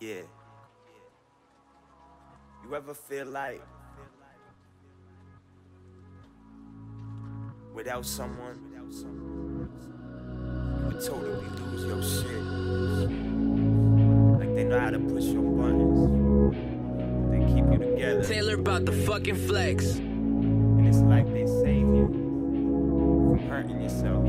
Yeah. You ever feel like without someone, you would totally lose your shit. Like they know how to push your buttons. They keep you together. Taylor about the fucking flex. And it's like they save you from hurting yourself.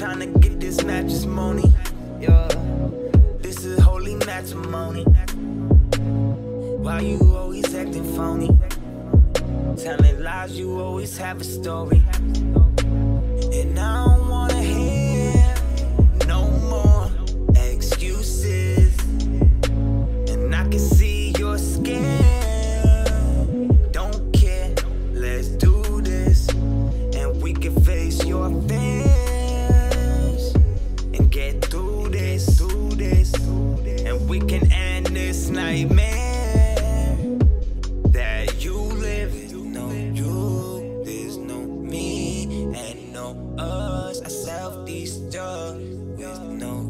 Tryna get this matrimony. Yeah. This is holy matrimony. Why you always acting phony? Telling lies, you always have a story. And I nightmare that you live. There's no you, there's no me, and no us. I self-destruct with no